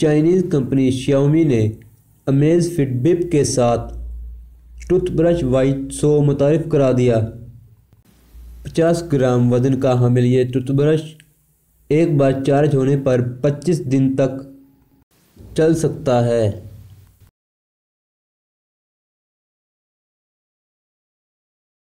Chinese company श्यामी ने Amaze fit beep के साथ टूथब्रश वाई सो मुतारफ़ करा दिया। पचास ग्राम वज़न का हामिल ये टूथब्रश एक बार चार्ज होने पर पच्चीस दिन तक चल सकता है।